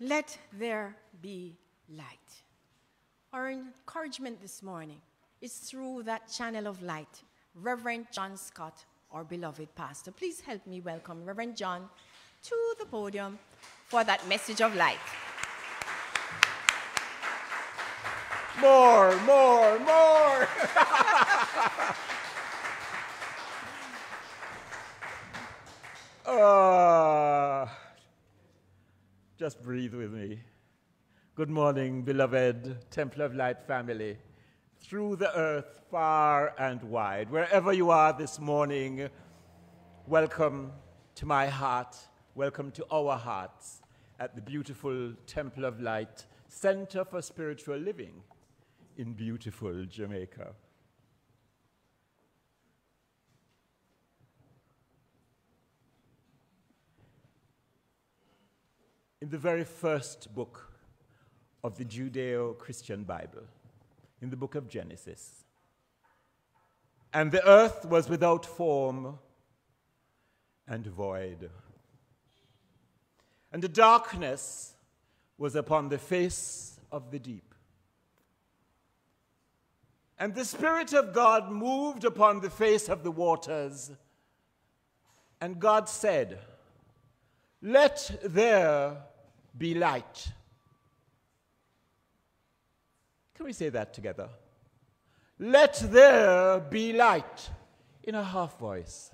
Let there be light. Our encouragement this morning is through that channel of light, Reverend John Scott, our beloved pastor. Please help me welcome Reverend John to the podium for that message of light. More, more, more. uh, just breathe with me. Good morning, beloved Temple of Light family. Through the earth, far and wide, wherever you are this morning, welcome to my heart. Welcome to our hearts at the beautiful Temple of Light Center for Spiritual Living in beautiful Jamaica. In the very first book of the Judeo Christian Bible, in the book of Genesis, and the earth was without form and void. And the darkness was upon the face of the deep. And the Spirit of God moved upon the face of the waters. And God said, Let there be light. Can we say that together? Let there be light in a half voice.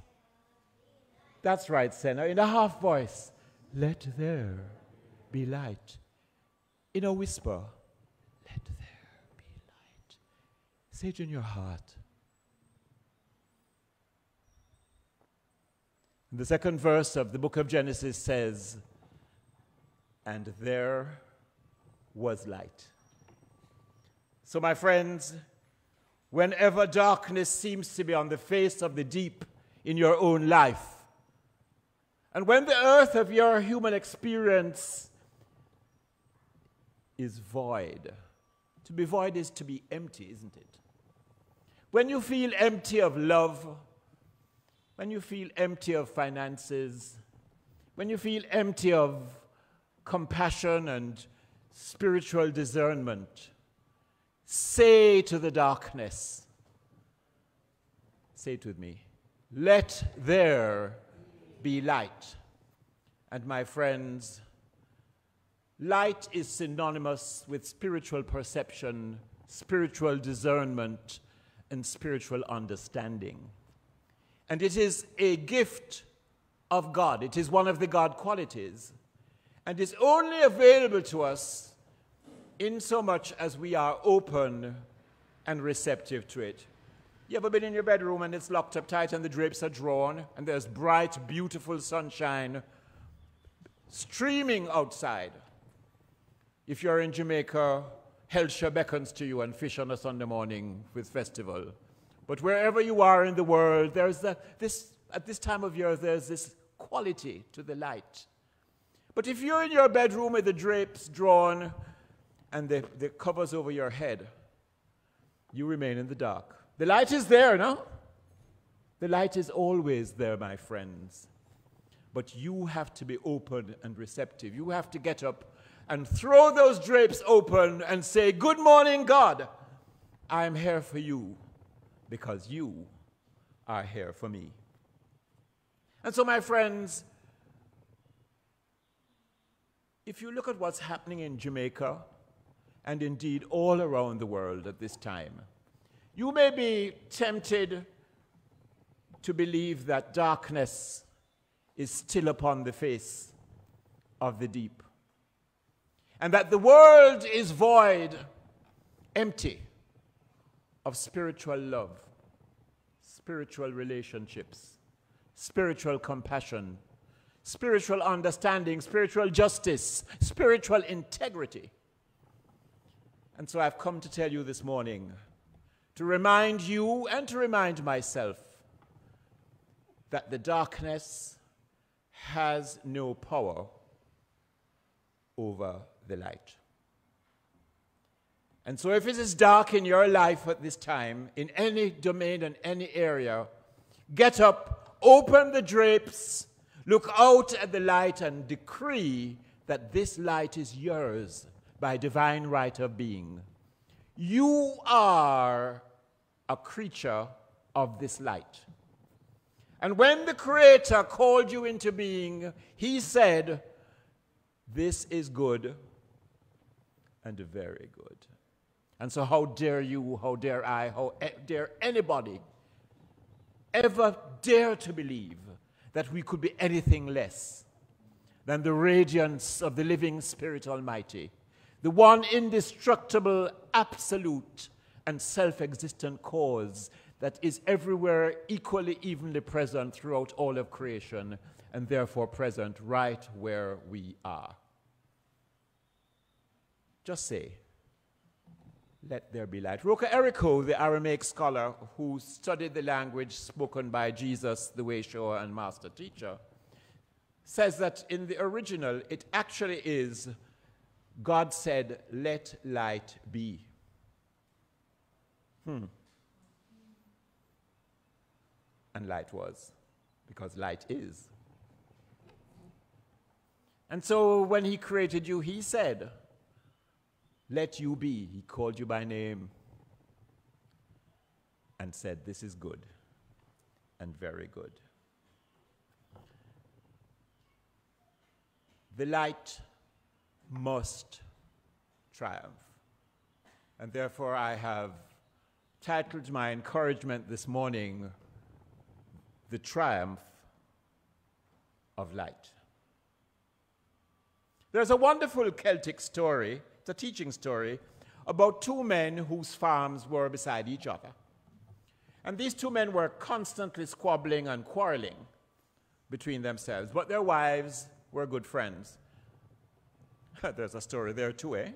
That's right, Senna, in a half voice. Let there be light. In a whisper. Let there be light. Say it in your heart. The second verse of the book of Genesis says, And there was light. So, my friends, whenever darkness seems to be on the face of the deep in your own life, and when the earth of your human experience is void, to be void is to be empty, isn't it? When you feel empty of love, when you feel empty of finances, when you feel empty of compassion and spiritual discernment, say to the darkness, say it with me, let there be light. And my friends, light is synonymous with spiritual perception, spiritual discernment, and spiritual understanding. And it is a gift of God, it is one of the God qualities, and is only available to us in so much as we are open and receptive to it. You ever been in your bedroom and it's locked up tight and the drapes are drawn and there's bright, beautiful sunshine streaming outside? If you're in Jamaica, Hellshire beckons to you and fish on a Sunday morning with festival. But wherever you are in the world, there's that, this, at this time of year, there's this quality to the light. But if you're in your bedroom with the drapes drawn and the, the covers over your head, you remain in the dark. The light is there, no? The light is always there, my friends. But you have to be open and receptive. You have to get up and throw those drapes open and say, Good morning, God. I'm here for you because you are here for me. And so, my friends, if you look at what's happening in Jamaica and indeed all around the world at this time, you may be tempted to believe that darkness is still upon the face of the deep and that the world is void, empty of spiritual love, spiritual relationships, spiritual compassion, spiritual understanding, spiritual justice, spiritual integrity. And so I've come to tell you this morning to remind you and to remind myself that the darkness has no power over the light. And so, if it is dark in your life at this time, in any domain and any area, get up, open the drapes, look out at the light, and decree that this light is yours by divine right of being. You are a creature of this light. And when the Creator called you into being, He said, This is good and very good. And so, how dare you, how dare I, how dare anybody ever dare to believe that we could be anything less than the radiance of the living Spirit Almighty, the one indestructible, absolute, and self existent cause that is everywhere equally, evenly present throughout all of creation, and therefore present right where we are. Just say, let there be light. Rocco Errico, the Aramaic scholar who studied the language spoken by Jesus, the way shower and master teacher, says that in the original it actually is God said, Let light be. Hmm. And light was, because light is. And so when he created you, he said, let you be. He called you by name and said, This is good and very good. The light must triumph. And therefore, I have titled my encouragement this morning, The Triumph of Light. There's a wonderful Celtic story a teaching story about two men whose farms were beside each other. And these two men were constantly squabbling and quarreling between themselves, but their wives were good friends. There's a story there too, eh?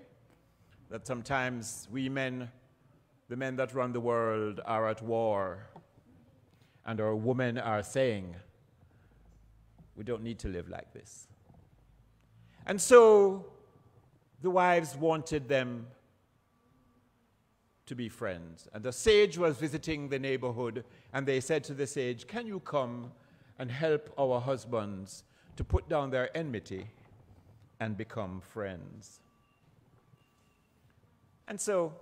That sometimes we men, the men that run the world, are at war, and our women are saying, we don't need to live like this. And so the wives wanted them to be friends. And the sage was visiting the neighborhood, and they said to the sage, Can you come and help our husbands to put down their enmity and become friends? And so,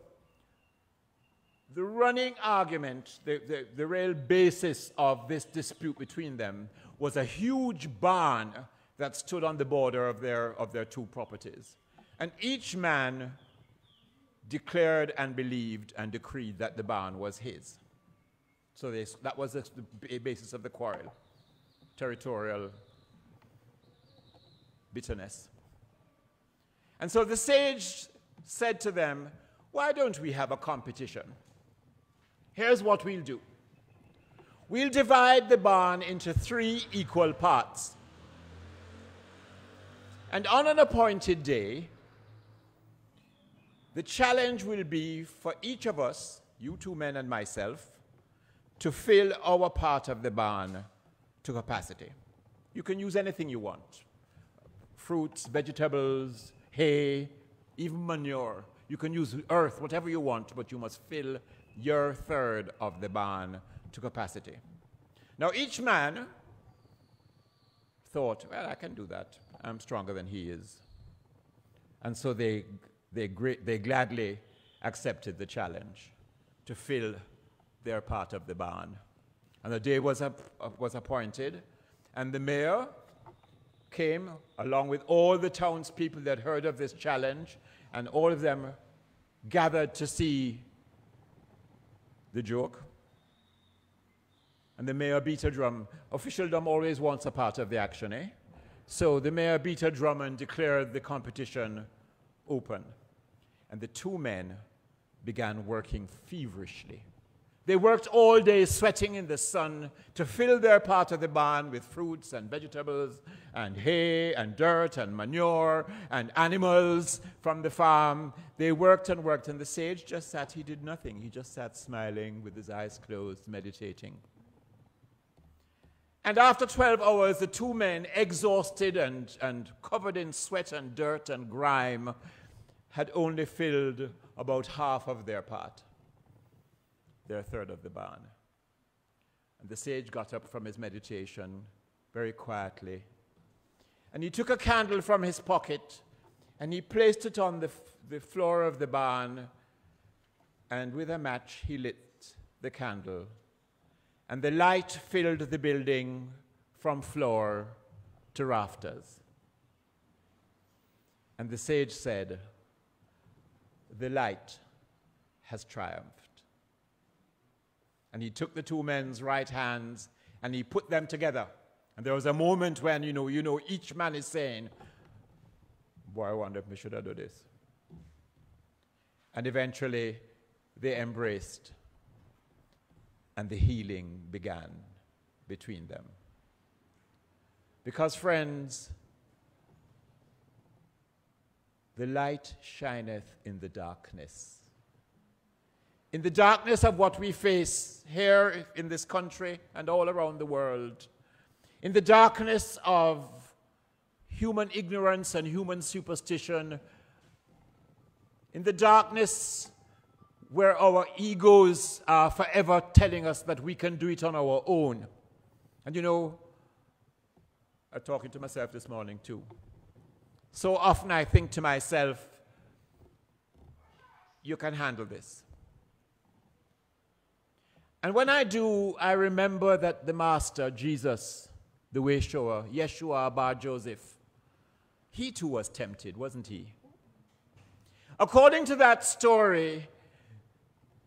the running argument, the, the, the real basis of this dispute between them, was a huge barn that stood on the border of their, of their two properties. And each man declared and believed and decreed that the barn was his. So they, that was the basis of the quarrel territorial bitterness. And so the sage said to them, Why don't we have a competition? Here's what we'll do we'll divide the barn into three equal parts. And on an appointed day, the challenge will be for each of us, you two men and myself, to fill our part of the barn to capacity. You can use anything you want fruits, vegetables, hay, even manure. You can use earth, whatever you want, but you must fill your third of the barn to capacity. Now, each man thought, well, I can do that. I'm stronger than he is. And so they they, they gladly accepted the challenge to fill their part of the barn. And the day was, up, was appointed, and the mayor came along with all the townspeople that heard of this challenge, and all of them gathered to see the joke. And the mayor beat a drum. Officialdom always wants a part of the action, eh? So the mayor beat a drum and declared the competition open and the two men began working feverishly. They worked all day sweating in the sun to fill their part of the barn with fruits and vegetables and hay and dirt and manure and animals from the farm. They worked and worked, and the sage just sat. He did nothing. He just sat smiling with his eyes closed, meditating. And after 12 hours, the two men, exhausted and, and covered in sweat and dirt and grime, had only filled about half of their part, their third of the barn. And the sage got up from his meditation very quietly And he took a candle from his pocket and he placed it on the, the floor of the barn. And with a match, he lit the candle. And the light filled the building from floor to rafters. And the sage said, The light has triumphed. And he took the two men's right hands and he put them together. And there was a moment when, you know, you know, each man is saying, Boy, I wonder if we should have done this. And eventually they embraced and the healing began between them. Because, friends, the light shineth in the darkness. In the darkness of what we face here in this country and all around the world, in the darkness of human ignorance and human superstition, in the darkness where our egos are forever telling us that we can do it on our own. And you know, I'm talking to myself this morning too. So often I think to myself, you can handle this. And when I do, I remember that the Master, Jesus, the way shower, Yeshua Bar Joseph, he too was tempted, wasn't he? According to that story,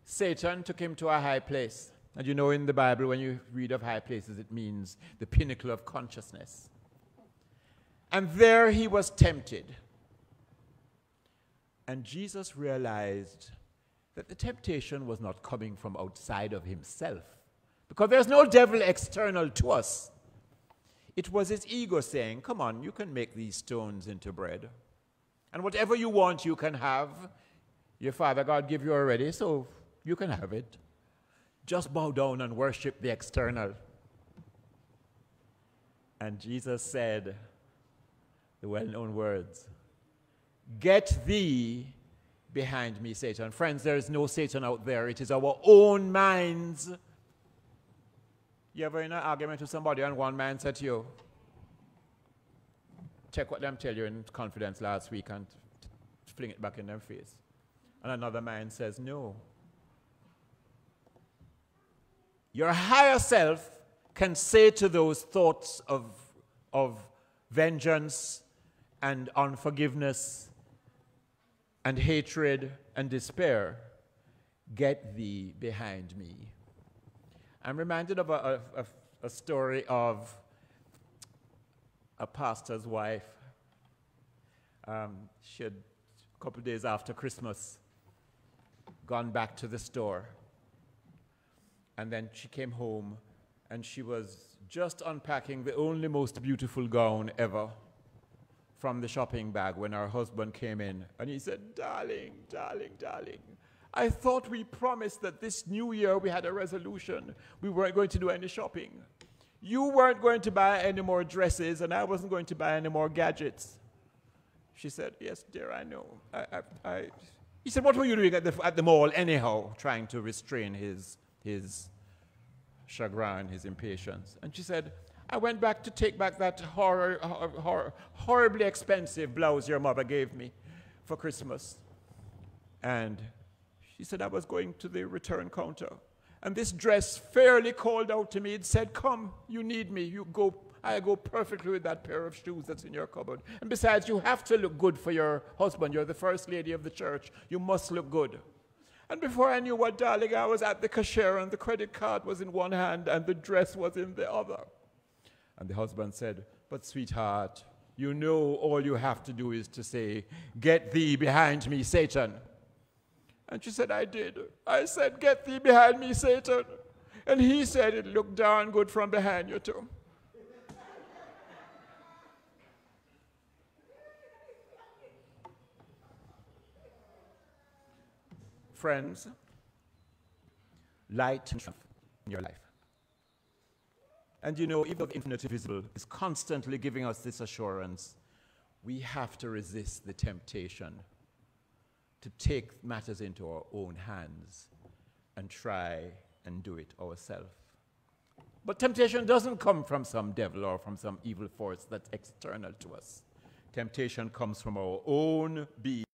Satan took him to a high place. And you know, in the Bible, when you read of high places, it means the pinnacle of consciousness. And there he was tempted. And Jesus realized that the temptation was not coming from outside of himself. Because there's no devil external to us. It was his ego saying, Come on, you can make these stones into bread. And whatever you want, you can have. Your Father God give you already, so you can have it. Just bow down and worship the external. And Jesus said the well known words Get thee behind me, Satan. Friends, there is no Satan out there. It is our own minds. You ever in an argument with somebody and one man said to you, check what them tell you in confidence last week and fling it back in their face. And another man says, no. Your higher self can say to those thoughts of, of vengeance and unforgiveness and hatred and despair, Get thee behind me. I'm reminded of a, a, a story of a pastor's wife. Um, she had, a couple of days after Christmas, gone back to the store. And then she came home and she was just unpacking the only most beautiful gown ever from the shopping bag when her husband came in. And he said, Darling, darling, darling, I thought we promised that this new year we had a resolution. We weren't going to do any shopping. You weren't going to buy any more dresses, and I wasn't going to buy any more gadgets. She said, Yes, dear, I know. I, I, I. He said, What were you doing at the, at the mall, anyhow? Trying to restrain his, his chagrin, his impatience. And she said, I went back to take back that horror, horror, horribly expensive blouse your mother gave me for Christmas. And she said, I was going to the return counter. And this dress fairly called out to me. It said, Come, you need me. You go. I go perfectly with that pair of shoes that's in your cupboard. And besides, you have to look good for your husband. You're the first lady of the church. You must look good. And before I knew what, darling, I was at the cashier and the credit card was in one hand and the dress was in the other. And the husband said, But sweetheart, you know all you have to do is to say, Get thee behind me, Satan. And she said, I did. I said, Get thee behind me, Satan. And he said, It looked darn good from behind you, too. Friends, light in your life. And you know, even the infinite visible is constantly giving us this assurance, we have to resist the temptation to take matters into our own hands and try and do it ourselves. But temptation doesn't come from some devil or from some evil force that's external to us. Temptation comes from our own being,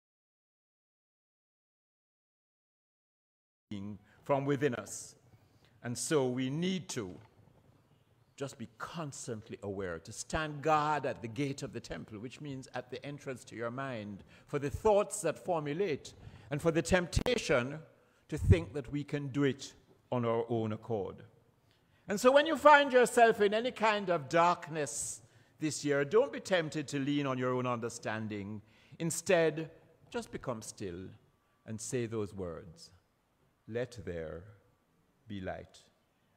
from within us. And so we need to just be constantly aware, to stand guard at the gate of the temple, which means at the entrance to your mind, for the thoughts that formulate, and for the temptation to think that we can do it on our own accord. And so when you find yourself in any kind of darkness this year, don't be tempted to lean on your own understanding. Instead, just become still and say those words Let there be light.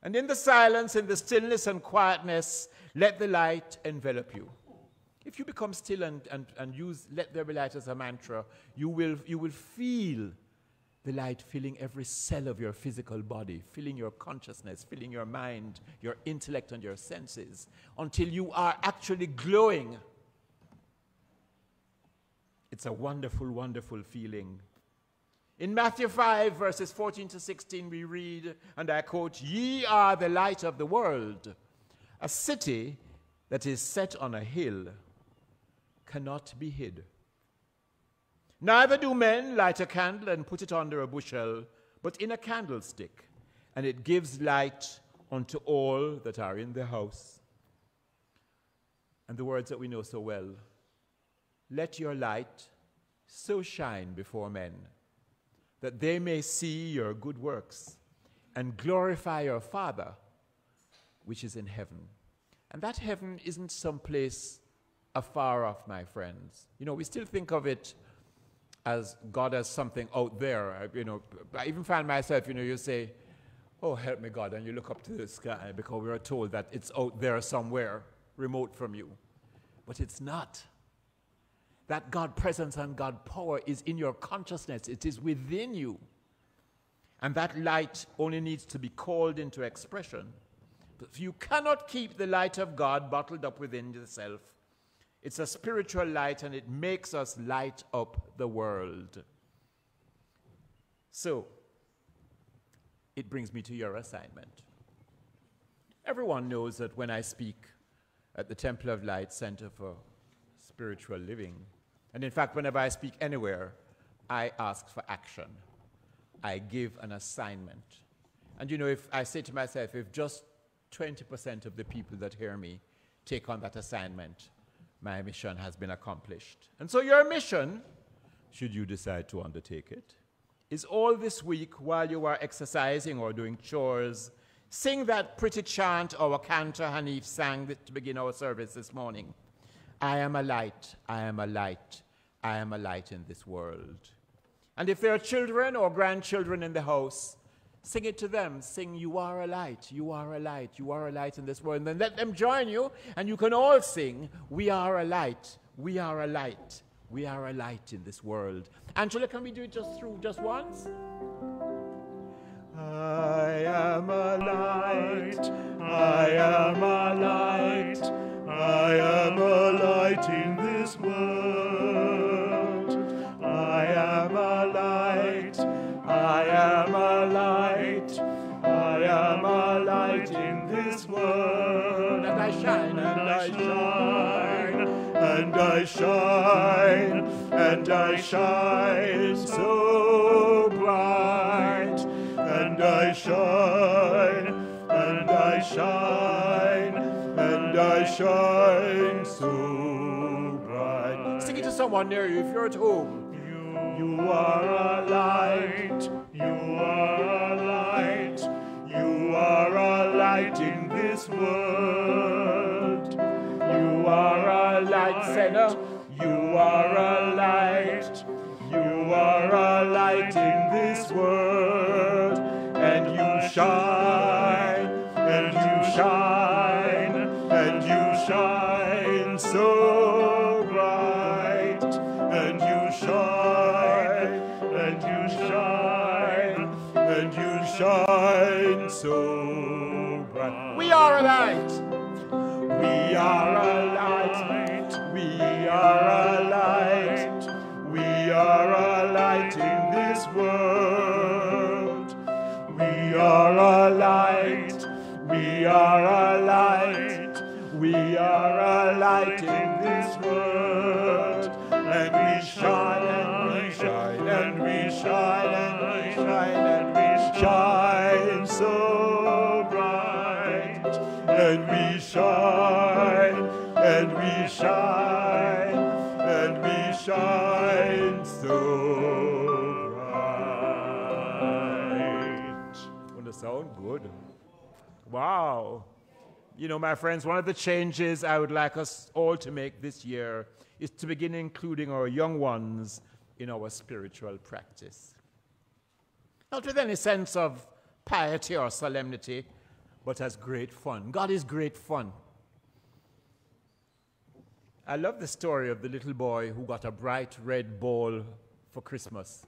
And in the silence, in the stillness and quietness, let the light envelop you. If you become still and, and, and use let there be light as a mantra, you will, you will feel the light filling every cell of your physical body, filling your consciousness, filling your mind, your intellect, and your senses, until you are actually glowing. It's a wonderful, wonderful feeling. In Matthew 5, verses 14 to 16, we read, and I quote, Ye are the light of the world. A city that is set on a hill cannot be hid. Neither do men light a candle and put it under a bushel, but in a candlestick, and it gives light unto all that are in the house. And the words that we know so well let your light so shine before men that they may see your good works and glorify your Father which is in heaven. And that heaven isn't some place afar off, my friends. You know, we still think of it as God as something out there. You know, I even find myself, you know, you say, Oh, help me, God, and you look up to the sky because we are told that it's out there somewhere, remote from you. But it's not. That God presence and God power is in your consciousness, it is within you. And that light only needs to be called into expression. But you cannot keep the light of God bottled up within yourself. It's a spiritual light and it makes us light up the world. So, it brings me to your assignment. Everyone knows that when I speak at the Temple of Light Center for Spiritual Living, and in fact, whenever I speak anywhere, I ask for action. I give an assignment. And you know, if I say to myself, if just 20% of the people that hear me take on that assignment, my mission has been accomplished. And so, your mission, should you decide to undertake it, is all this week while you are exercising or doing chores, sing that pretty chant our cantor Hanif sang to begin our service this morning. I am a light, I am a light, I am a light in this world. And if there are children or grandchildren in the house, Sing it to them. Sing, You are a light, you are a light, you are a light in this world. And then let them join you, and you can all sing, We are a light, we are a light, we are a light in this world. Angela, can we do it just through just once? I am a light, I am a light, I am a light in this world. I am a light I am a light in this world, and I shine, and I shine, and I shine, and I shine so bright, and I shine, and I shine, and I shine so bright. Sing it to someone near you if you're at home. You, are a light, you are a light. You are a light in this world. You are a light, sinner. You are a light. You are a light in this world. And you shine, and you shine, and you shine so bright. We are a light. We are a light. We are a light. We are a light in this world. We are a light. We are a light. We are a light in this world. And we shine and we shine, and we shine so bright, and we shine, and we shine, and we shine so bright. Wouldn't sound good? Wow. You know, my friends, one of the changes I would like us all to make this year is to begin including our young ones in our spiritual practice. Not with any sense of piety or solemnity, but as great fun. God is great fun. I love the story of the little boy who got a bright red ball for Christmas.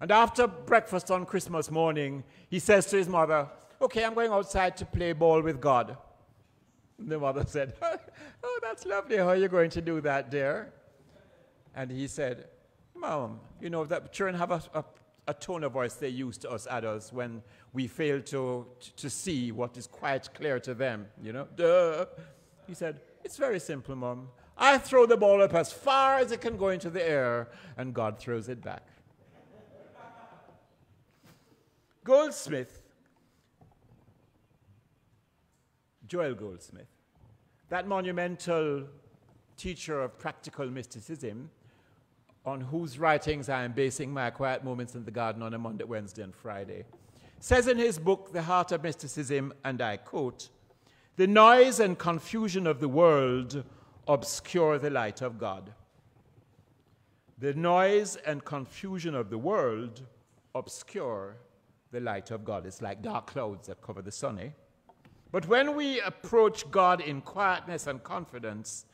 And after breakfast on Christmas morning, he says to his mother, Okay, I'm going outside to play ball with God. The mother said, Oh, that's lovely. How are you going to do that, dear? And he said, Mom, you know, that children have a, a, a tone of voice they use to us adults when we fail to, to see what is quite clear to them, you know? Duh. He said, It's very simple, Mom. I throw the ball up as far as it can go into the air, and God throws it back. Goldsmith Joel Goldsmith, that monumental teacher of practical mysticism, on whose writings I am basing my quiet moments in the garden on a Monday, Wednesday, and Friday, says in his book, The Heart of Mysticism, and I quote, The noise and confusion of the world obscure the light of God. The noise and confusion of the world obscure the light of God. It's like dark clouds that cover the sun, eh? But when we approach God in quietness and confidence,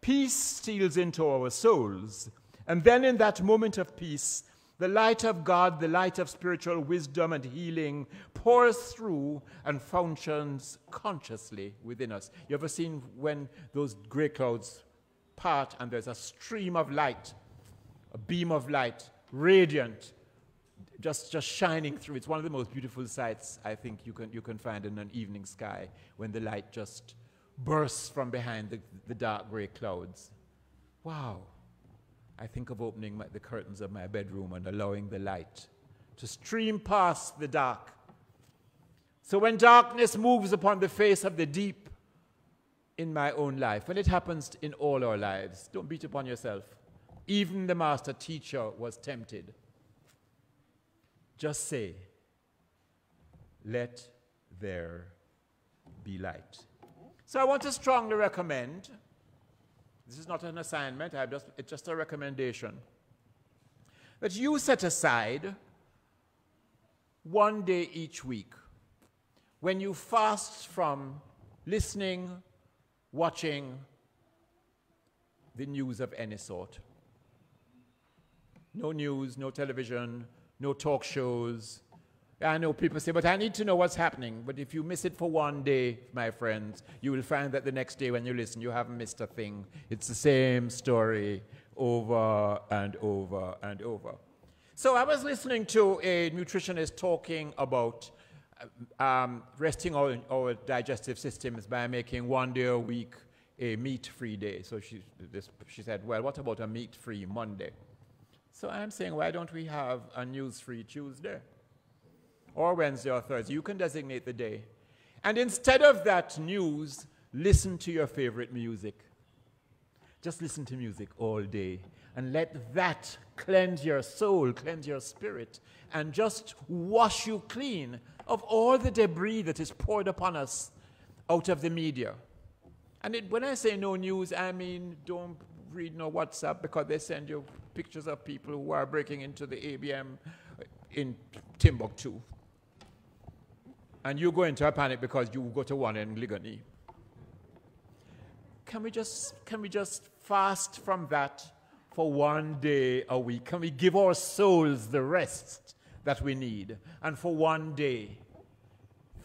peace steals into our souls. And then, in that moment of peace, the light of God, the light of spiritual wisdom and healing, pours through and functions consciously within us. You ever seen when those gray clouds part and there's a stream of light, a beam of light, radiant, just, just shining through. It's one of the most beautiful sights I think you can, you can find in an evening sky when the light just bursts from behind the, the dark gray clouds. Wow. I think of opening my, the curtains of my bedroom and allowing the light to stream past the dark. So when darkness moves upon the face of the deep in my own life, when it happens in all our lives, don't beat upon yourself. Even the master teacher was tempted just say, Let there be light. So I want to strongly recommend this is not an assignment, I just, it's just a recommendation that you set aside one day each week when you fast from listening, watching the news of any sort. No news, no television, no talk shows. I know people say, but I need to know what's happening. But if you miss it for one day, my friends, you will find that the next day when you listen, you haven't missed a thing. It's the same story over and over and over. So I was listening to a nutritionist talking about um, resting our, our digestive systems by making one day a week a meat free day. So she, this, she said, Well, what about a meat free Monday? So I'm saying, why don't we have a news free Tuesday? Or Wednesday or Thursday? You can designate the day. And instead of that news, listen to your favorite music. Just listen to music all day. And let that cleanse your soul, cleanse your spirit, and just wash you clean of all the debris that is poured upon us out of the media. And it, when I say no news, I mean don't read no WhatsApp because they send you pictures of people who are breaking into the ABM in Timbuktu. And you go into a panic because you go to one Liguanea. Can we just can we just fast from that for one day a week? Can we give our souls the rest that we need? And for one day,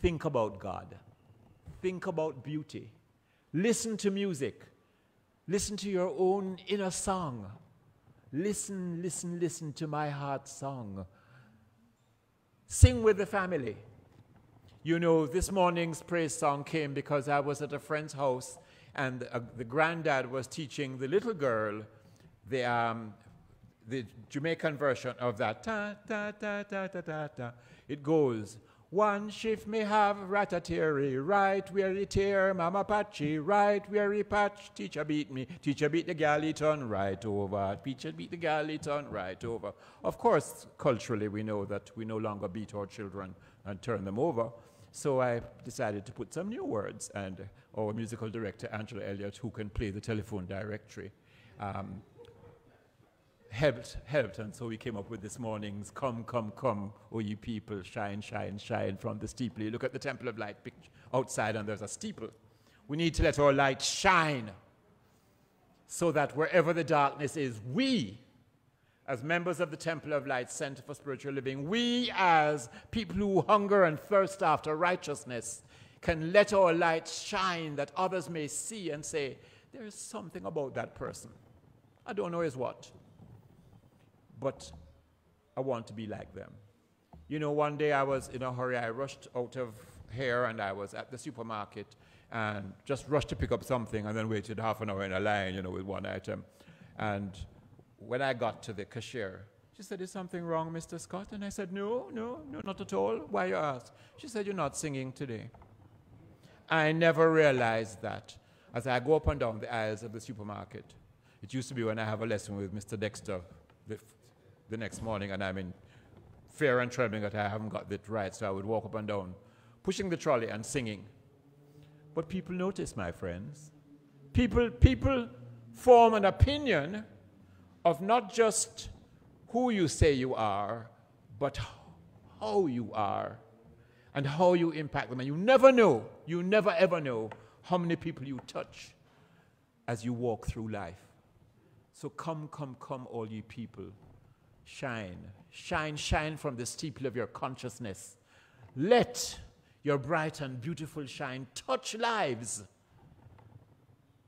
think about God. Think about beauty. Listen to music. Listen to your own inner song. Listen, listen, listen to my heart song. Sing with the family. You know, this morning's praise song came because I was at a friend's house and uh, the granddad was teaching the little girl the, um, the Jamaican version of that. Ta, ta, ta, ta, ta, ta, ta. It goes, one shift may have ratatiri, right it tear, mama patchy, right he patch, teacher beat me, teacher beat the galley turn right over, teacher beat the galley turn right over. Of course, culturally we know that we no longer beat our children and turn them over. So I decided to put some new words, and our musical director, Angela Elliott, who can play the telephone directory, um, helped, helped. And so we came up with this morning's Come, Come, Come, O ye people, shine, shine, shine from the steeple. You look at the Temple of Light picture outside, and there's a steeple. We need to let our light shine so that wherever the darkness is, we, as members of the Temple of Light Center for Spiritual Living, we, as people who hunger and thirst after righteousness, can let our light shine that others may see and say, There is something about that person. I don't know is what but I want to be like them. You know, one day I was in a hurry. I rushed out of here and I was at the supermarket and just rushed to pick up something and then waited half an hour in a line, you know, with one item. And when I got to the cashier, she said, Is something wrong, Mr. Scott? And I said, No, no, no, not at all. Why you ask? She said, You're not singing today. I never realized that as I go up and down the aisles of the supermarket. It used to be when I have a lesson with Mr. Dexter, the the next morning and I'm in fear and trembling that I haven't got it right. So I would walk up and down, pushing the trolley and singing. But people notice, my friends. People, people form an opinion of not just who you say you are, but how you are and how you impact them. And you never know, you never ever know how many people you touch as you walk through life. So come, come, come, all ye people Shine, shine, shine from the steeple of your consciousness. Let your bright and beautiful shine touch lives.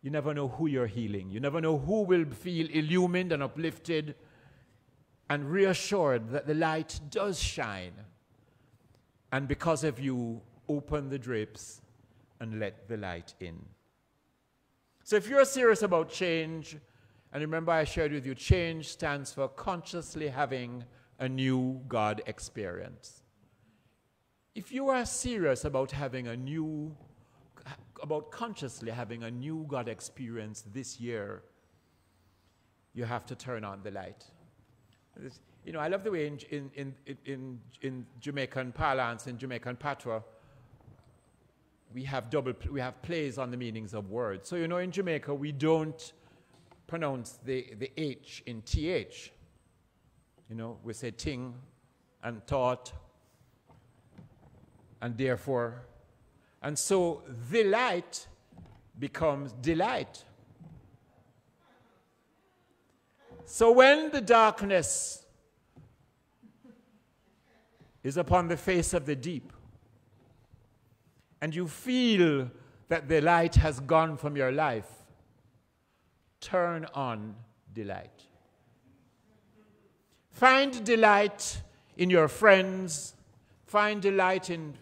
You never know who you're healing. You never know who will feel illumined and uplifted and reassured that the light does shine. And because of you, open the drapes and let the light in. So if you're serious about change, and remember, I shared with you change stands for consciously having a new God experience. If you are serious about having a new, about consciously having a new God experience this year, you have to turn on the light. You know, I love the way in, in, in, in, in Jamaican parlance, in Jamaican patois, we have double, we have plays on the meanings of words. So, you know, in Jamaica, we don't pronounce the, the H in TH. You know, we say ting and thought and therefore. And so the light becomes delight. So when the darkness is upon the face of the deep, and you feel that the light has gone from your life, turn on delight. Find delight in your friends, find delight in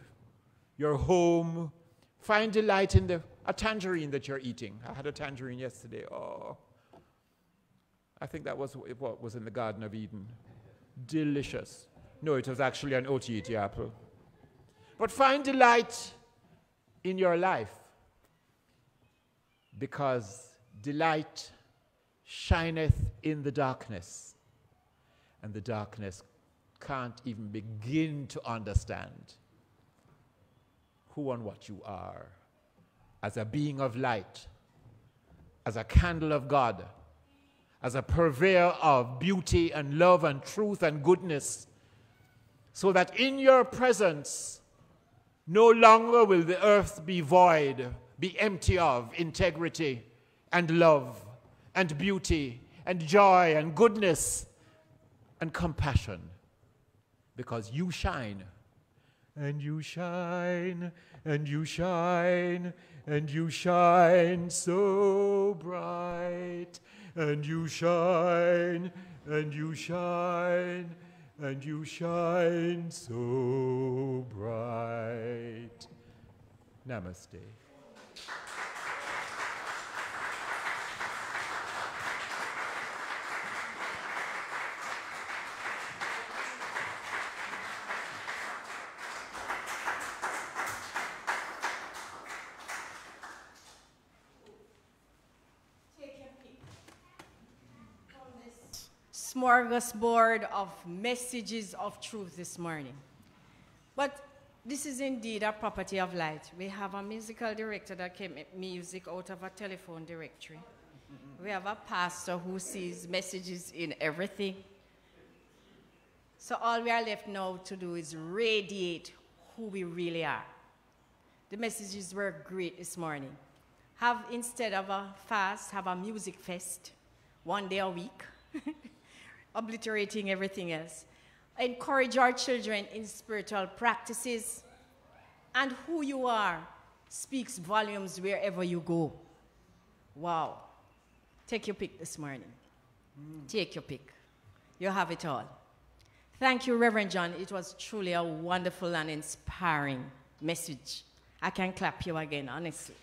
your home, find delight in the, a tangerine that you're eating. I had a tangerine yesterday. Oh, I think that was what was in the Garden of Eden. Delicious. No, it was actually an Otaheite apple. But find delight in your life because delight shineth in the darkness, and the darkness can't even begin to understand who and what you are. As a being of light, as a candle of God, as a purveyor of beauty and love and truth and goodness, so that in your presence no longer will the earth be void, be empty of integrity and love and beauty and joy and goodness and compassion. Because you shine. And you shine and you shine and you shine so bright and you shine and you shine and you shine so bright. Namaste. Smorgasbord of messages of truth this morning. But this is indeed a property of light. We have a musical director that came music out of a telephone directory. We have a pastor who sees messages in everything. So all we are left now to do is radiate who we really are. The messages were great this morning. Have, instead of a fast, have a music fest, one day a week, obliterating everything else. Encourage our children in spiritual practices. And who you are speaks volumes wherever you go. Wow. Take your pick this morning. Mm. Take your pick. You have it all. Thank you, Reverend John. It was truly a wonderful and inspiring message. I can clap you again, honestly.